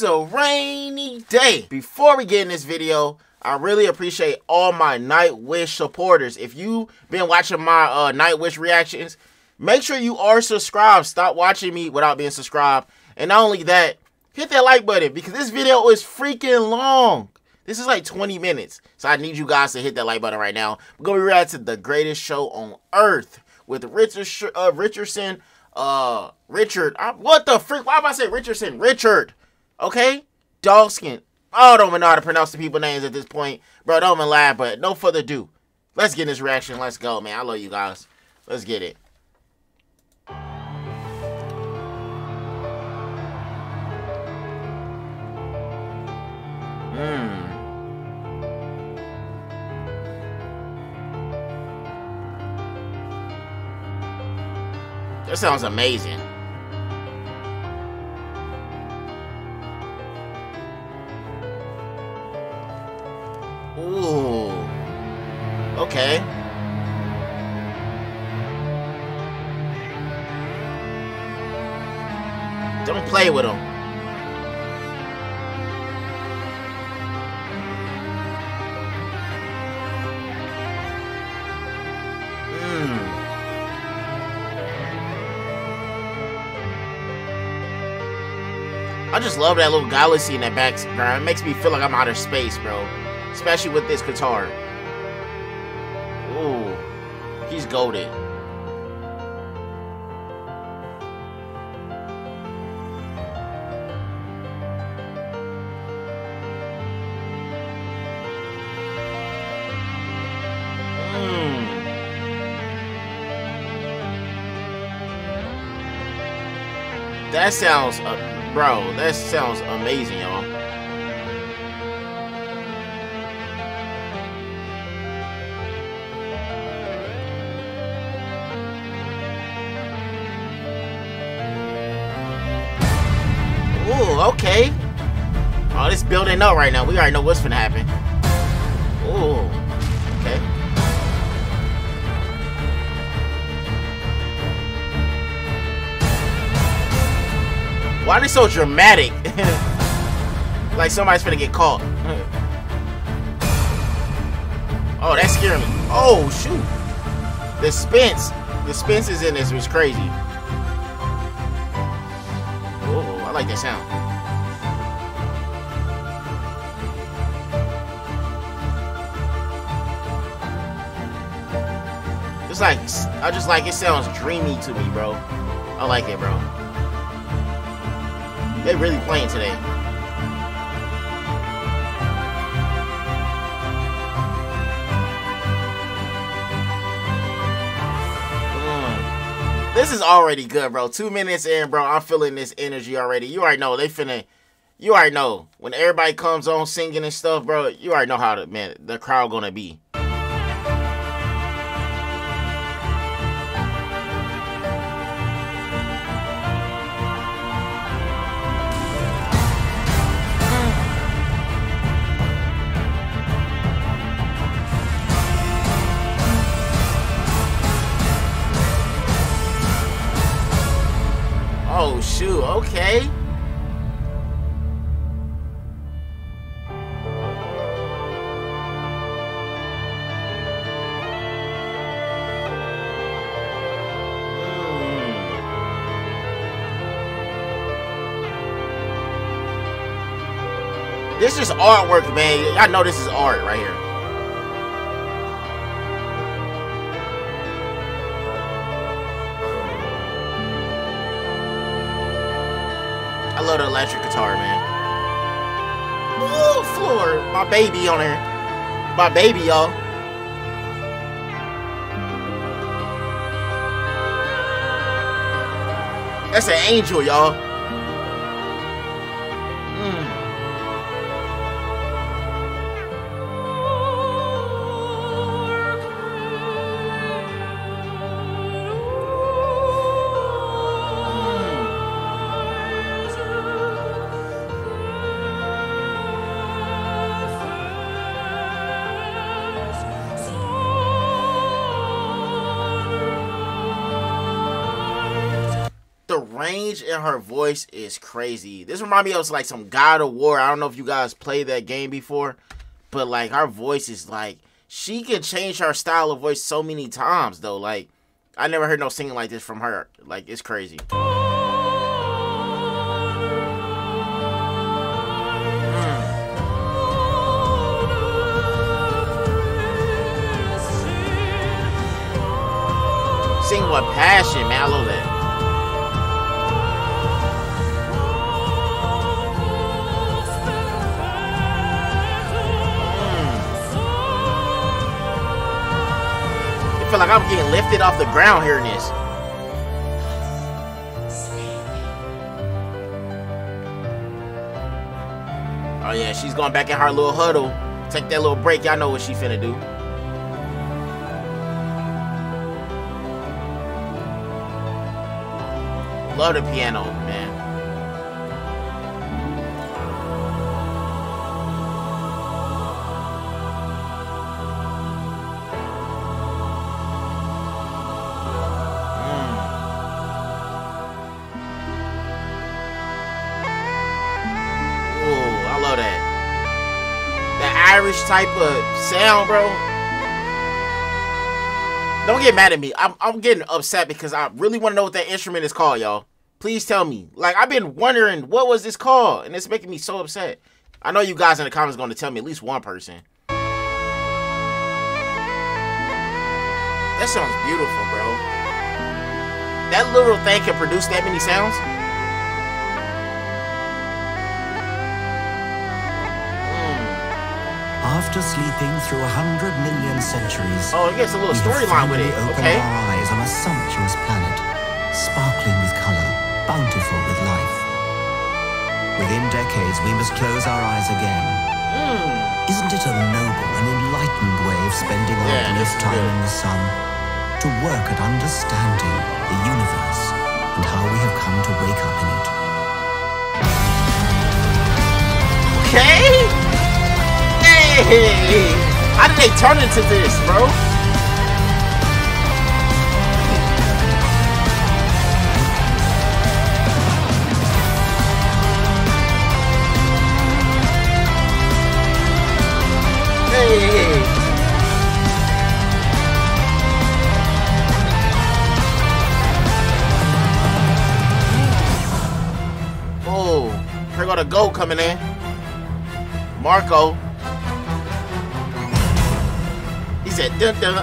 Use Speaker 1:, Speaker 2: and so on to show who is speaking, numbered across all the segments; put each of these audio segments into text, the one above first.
Speaker 1: It's a rainy day. Before we get in this video, I really appreciate all my Nightwish supporters. If you've been watching my uh, Nightwish reactions, make sure you are subscribed. Stop watching me without being subscribed. And not only that, hit that like button because this video is freaking long. This is like 20 minutes. So I need you guys to hit that like button right now. We're going to be react to the greatest show on earth with Richard, uh, Richardson, uh, Richard. I, what the freak? Why am I saying Richardson? Richard. Okay? Dawson. Oh, I don't even know how to pronounce the people names at this point. Bro, don't even lie, but no further ado. Let's get this reaction. Let's go, man. I love you guys. Let's get it. Mmm. That sounds amazing. Play with him. Hmm. I just love that little galaxy in that background. It makes me feel like I'm out of space, bro. Especially with this guitar. Ooh. He's goaded. That sounds uh, Bro, that sounds amazing, y'all. Ooh, okay. Oh, this building up right now. We already know what's gonna happen. Ooh, Why are they so dramatic? like somebody's gonna get caught. oh, that scared me. Oh, shoot. The Spence. The Spence is in this was crazy. Oh, I like that sound. It's like, I just like, it sounds dreamy to me, bro. I like it, bro. They really playing today. Mm. This is already good, bro. Two minutes in, bro. I'm feeling this energy already. You already know they finna. You already know when everybody comes on singing and stuff, bro. You already know how the man the crowd gonna be. Okay. Hmm. This is artwork, man. I know this is art right here. My baby on there. My baby, y'all. That's an angel, y'all. Range in her voice is crazy. This reminds me of like some God of War. I don't know if you guys played that game before, but like her voice is like she can change her style of voice so many times though. Like I never heard no singing like this from her. Like it's crazy. Mm. Sing with passion, man. I love that. Feel like I'm getting lifted off the ground hearing this. Oh yeah, she's going back in her little huddle. Take that little break. Y'all know what she finna do. Love the piano, man. Irish type of sound, bro. Don't get mad at me. I'm, I'm getting upset because I really want to know what that instrument is called, y'all. Please tell me. Like, I've been wondering, what was this called? And it's making me so upset. I know you guys in the comments going to tell me at least one person. That sounds beautiful, bro. That little thing can produce that many sounds?
Speaker 2: After sleeping through a hundred million centuries,
Speaker 1: Oh, it gets a little storyline with it, okay?
Speaker 2: our eyes on a sumptuous planet, sparkling with color, bountiful with life. Within decades, we must close our eyes again.
Speaker 1: Hmm.
Speaker 2: Isn't it a noble and enlightened way of spending our
Speaker 1: Yeah,
Speaker 2: brief
Speaker 1: this
Speaker 2: time
Speaker 1: good.
Speaker 2: in the sun? To work at understanding the universe and how we have come to wake up in it.
Speaker 1: Okay. How did they turn into this, bro? Hey. Oh, here go the goat coming in. Marco. Said, dun dun.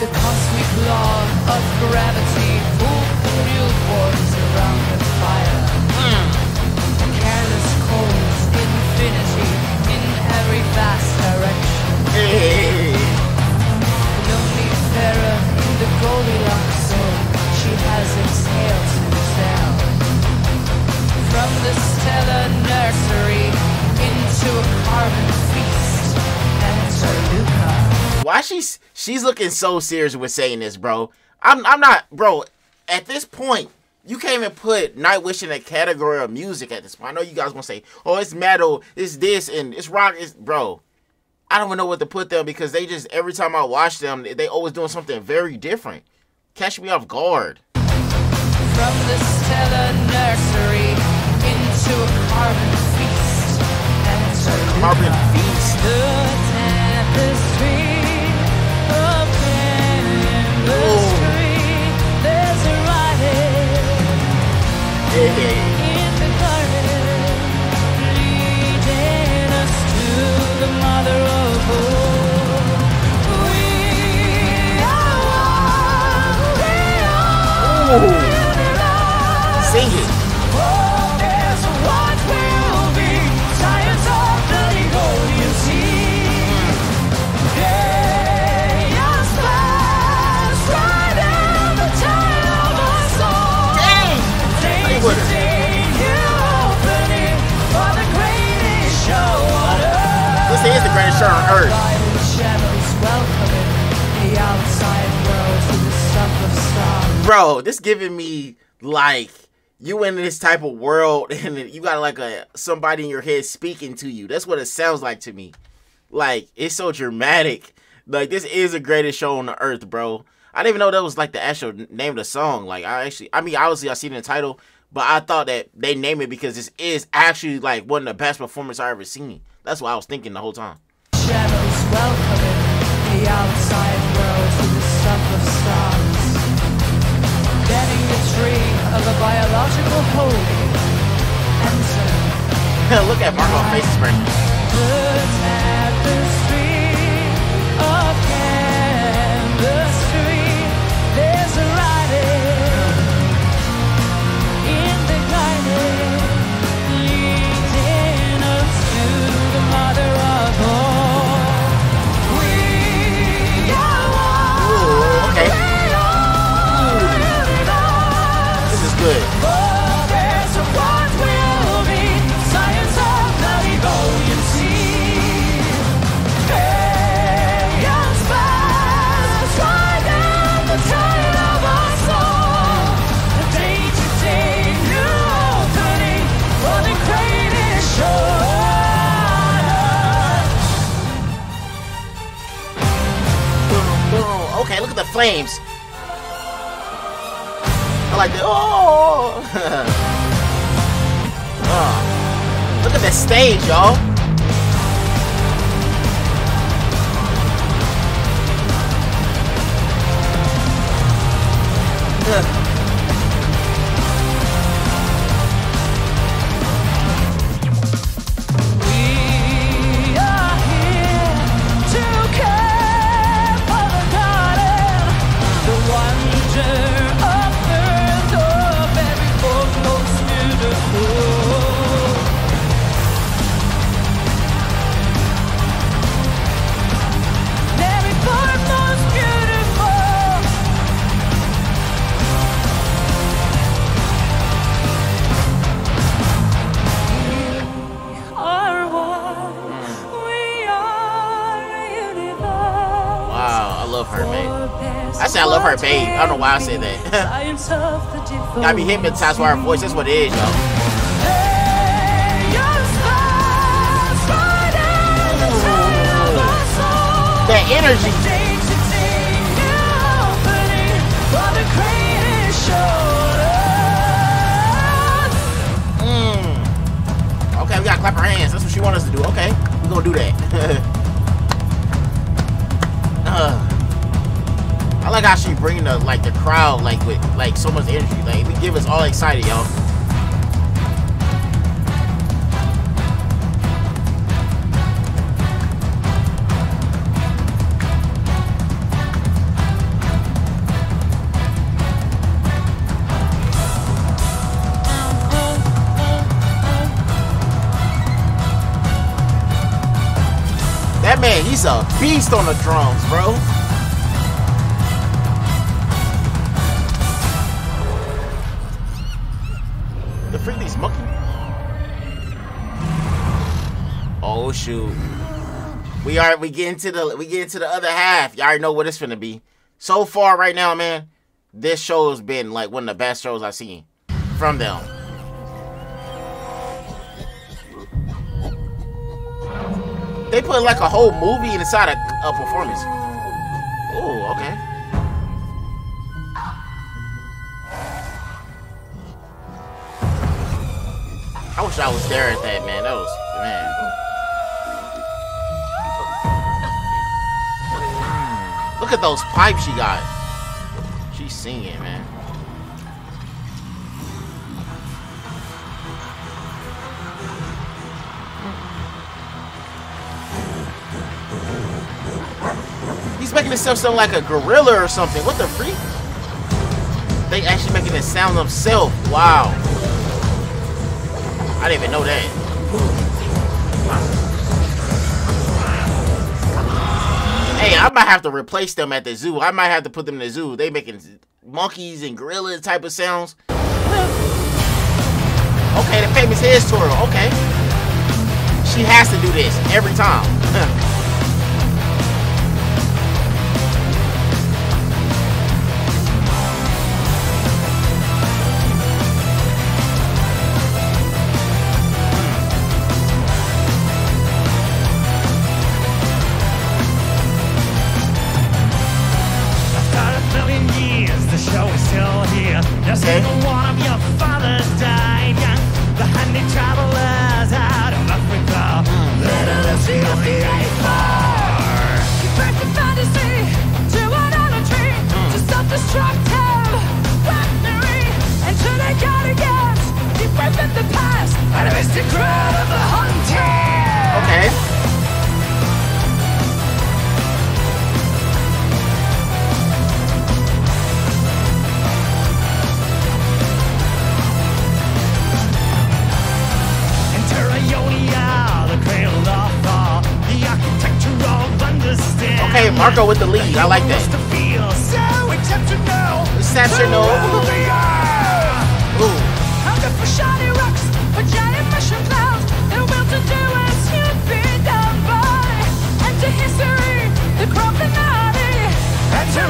Speaker 3: The cosmic law of gravity pulled the newborns around the fire. The Careless cold infinity in every vast direction.
Speaker 1: hey.
Speaker 3: Lonely Pharaoh in the Goldilocks zone, she has exhaled sail. From the stellar nursery into a carbon feast. Enter LUCA.
Speaker 1: Why she's she's looking so serious with saying this, bro? I'm I'm not, bro. At this point, you can't even put Nightwish in a category of music. At this point, I know you guys gonna say, "Oh, it's metal, it's this, and it's rock." It's bro. I don't even know what to put them because they just every time I watch them, they always doing something very different. Catch me off guard.
Speaker 3: From the stellar nursery into a carbon. Enter
Speaker 1: Carbon
Speaker 3: LUCA. Oh.
Speaker 1: Feast.
Speaker 3: The tapestry of chemistry. There's a writing
Speaker 1: Hey.
Speaker 3: in stars.
Speaker 1: bro, this giving me like you in this type of world and you got like a somebody in your head speaking to you. That's what it sounds like to me. Like it's so dramatic. Like this is the greatest show on the earth, bro. I didn't even know that was like the actual name of the song. Like I actually, I mean, obviously I seen the title, but I thought that they named it because this is actually like one of the best performances I ever seen. That's what I was thinking the whole time.
Speaker 3: Welcoming the outside world to the stuff of stars. Of a biological holy. Enter
Speaker 1: Look at Marco face expression. Flames. I like the oh. Oh. Look at the stage, y'all. I don't know why I say that. I be hypnotized by her voice. That's what it is, y'all. That energy. Mm. Okay, we gotta clap our hands. That's what she wants us to do. Okay, we're gonna do that. uh, I like how she bring the like the crowd like with like so much energy. Like we give us all excited, y'all. That man, he's a beast on the drums, bro. Oh shoot. We are we get into the we get into the other half. Y'all already know what it's gonna be. So far right now, man, this show has been like one of the best shows I've seen from them. They put like a whole movie inside a, a performance. Oh, okay. I wish I was there at that, man. That was man. Look at those pipes she got. She's singing, man. He's making himself sound like a gorilla or something. What the freak? They actually making it sound himself. Wow. I didn't even know that. Hey, I might have to replace them at the zoo. I might have to put them in the zoo. They making monkeys and gorillas type of sounds. Okay, the famous head tour. Okay. She has to do this every time.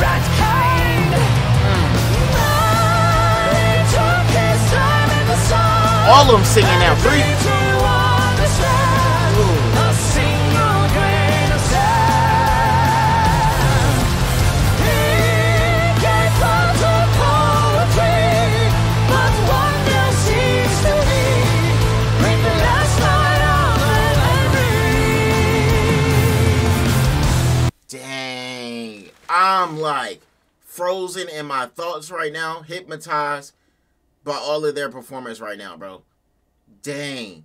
Speaker 1: Rat kind.
Speaker 4: He took his time in the sun.
Speaker 3: All of them singing now. Three. I'm like frozen in my thoughts right now, hypnotized by all of their performance right now, bro. Dang.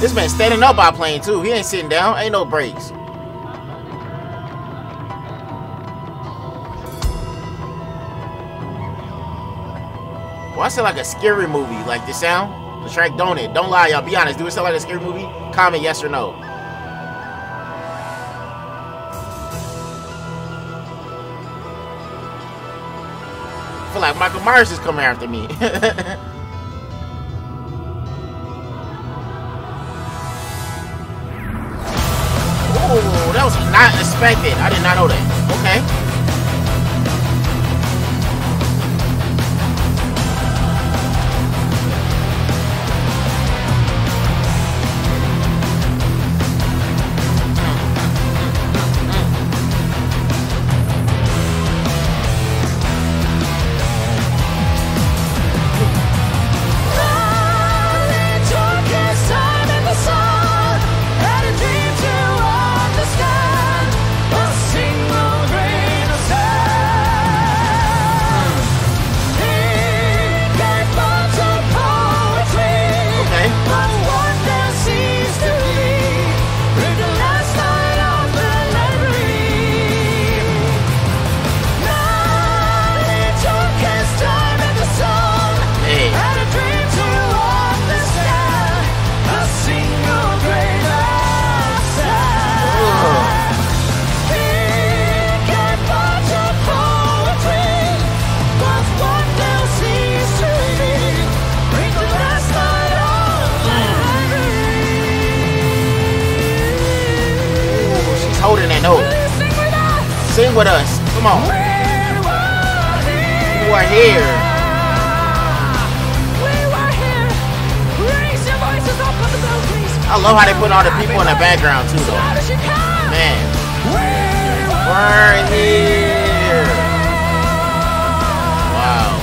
Speaker 3: This man standing up by playing too. He ain't sitting down. Ain't no breaks. Well, I sound like a scary movie. Like the sound, the track, don't it? Don't lie, y'all. Be honest. Do it sound like a scary movie? Comment yes or no. I feel like Michael Myers is coming after me. Ooh, that was not expected. I did not know that. Okay. I love how they put all the people in the background too, though.
Speaker 4: loud as you can.
Speaker 3: Man,
Speaker 4: We were
Speaker 3: here. Wow.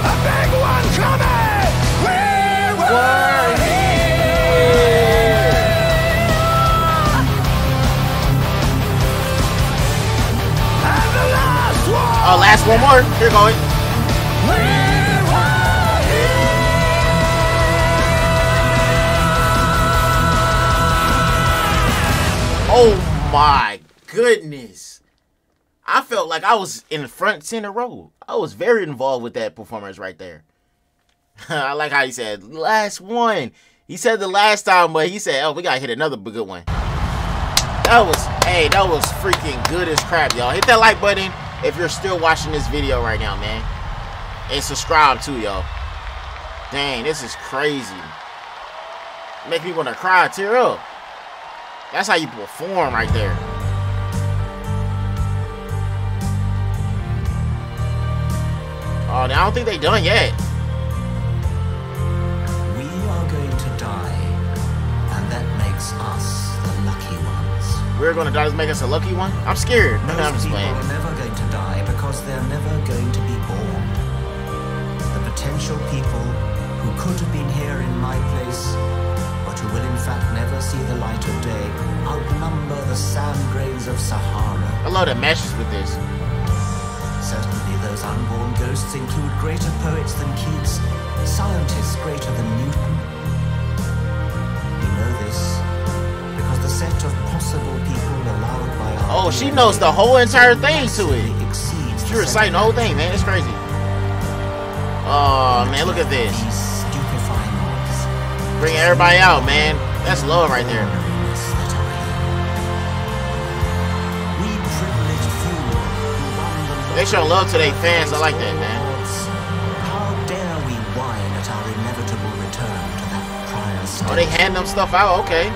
Speaker 1: A big one coming. We were And the last one.
Speaker 3: Oh, last one more. Here going. Oh my goodness. I felt like I was in front center row. I was very involved with that performance right there. I like how he said last one. He said the last time, but he said, "Oh, we gotta hit another good one." That was, hey, that was freaking good as crap, y'all. Hit that like button if you're still watching this video right now, man, and subscribe too, y'all. Dang, this is crazy. Make me want to cry, tear up. That's how you perform right there. Oh, I don't think they done yet.
Speaker 2: We are going to die, and that makes us the lucky ones.
Speaker 1: We're going to die to make us a lucky one? I'm scared.
Speaker 2: Most
Speaker 1: I'm
Speaker 2: people are never going to die because they're never going to be born. The potential people who could have been here in my place who will in fact never see the light of day, outnumber the sand grains of Sahara.
Speaker 1: I love the meshes with this.
Speaker 2: Certainly, those unborn ghosts include greater poets than Keats, scientists greater than Newton. We know this because the set of possible people allowed by our
Speaker 1: Oh, she knows the whole entire thing to it.
Speaker 2: exceeds
Speaker 1: She reciting the whole thing, man. It's crazy. Oh man, look at this. Bring everybody out, man. That's love right there.
Speaker 2: Ordinariness that are here. We privileged few who won the
Speaker 1: They show love to their fans. I like that, man.
Speaker 2: How dare we whine at our inevitable return to that prior state
Speaker 1: Oh, they hand them stuff out. Okay.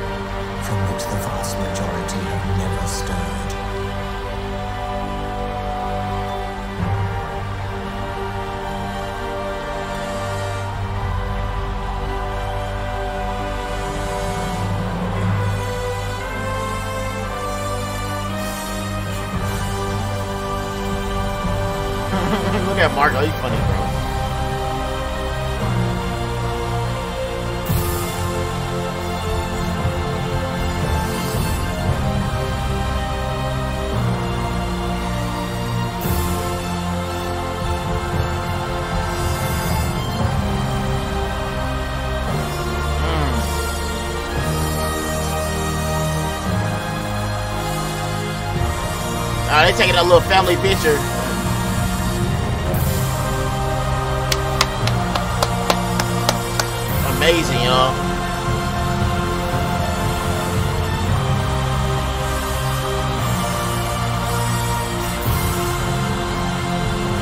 Speaker 1: They taking a little family picture. Amazing, y'all.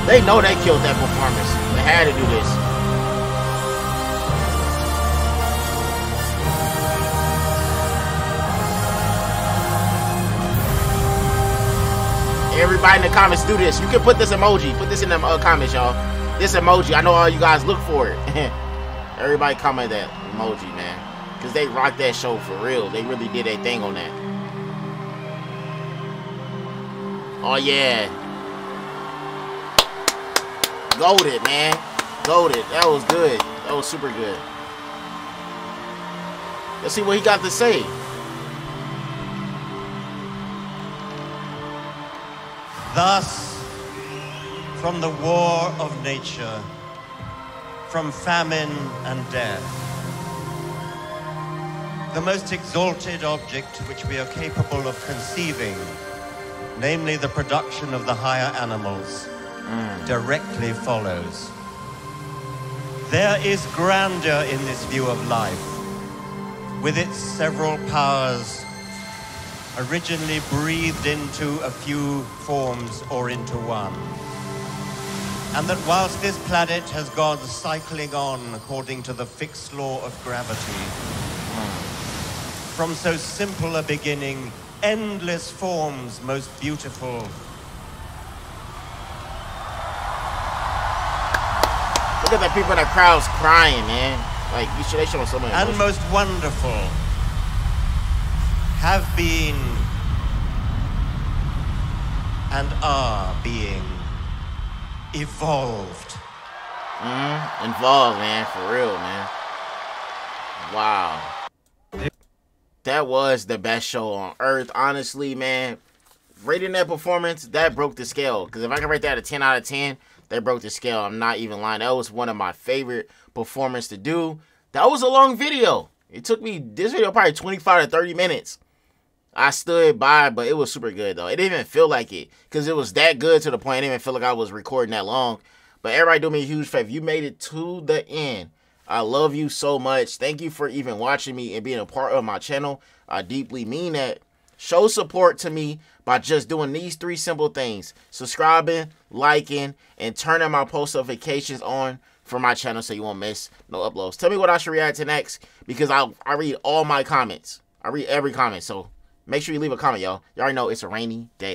Speaker 1: They know they killed that performance. They had to do this. Everybody in the comments do this. You can put this emoji. Put this in the uh, comments, y'all. This emoji. I know all you guys look for it. Everybody comment that emoji, man. Because they rocked that show for real. They really did their thing on that. Oh, yeah. Golded, man. Golded. That was good. That was super good. Let's see what he got to say.
Speaker 5: Thus, from the war of nature, from famine and death, the most exalted object which we are capable of conceiving, namely the production of the higher animals, mm. directly follows. There is grandeur in this view of life, with its several powers originally breathed into a few forms or into one. And that whilst this planet has gone cycling on according to the fixed law of gravity, from so simple a beginning, endless forms most beautiful,
Speaker 1: Look at the people in the crowds crying, man. Like, you should, they showing so much
Speaker 5: and most wonderful have been and are being evolved.
Speaker 1: Mm, involved, man, for real, man. Wow. That was the best show on earth, honestly, man. Rating that performance, that broke the scale. Because if I can rate that a 10 out of 10, that broke the scale. I'm not even lying. That was one of my favorite performances to do. That was a long video. It took me, this video probably 25 to 30 minutes. I stood by, but it was super good though. It didn't even feel like it because it was that good to the point. I didn't even feel like I was recording that long. But everybody do me a huge favor. You made it to the end. I love you so much. Thank you for even watching me and being a part of my channel. I deeply mean that. Show support to me by just doing these three simple things. Subscribing, liking, and turning my post notifications on for my channel so you won't miss no uploads. Tell me what I should react to next because I, I read all my comments. I read every comment. So make sure you leave a comment, y'all. You all already know it's a rainy day.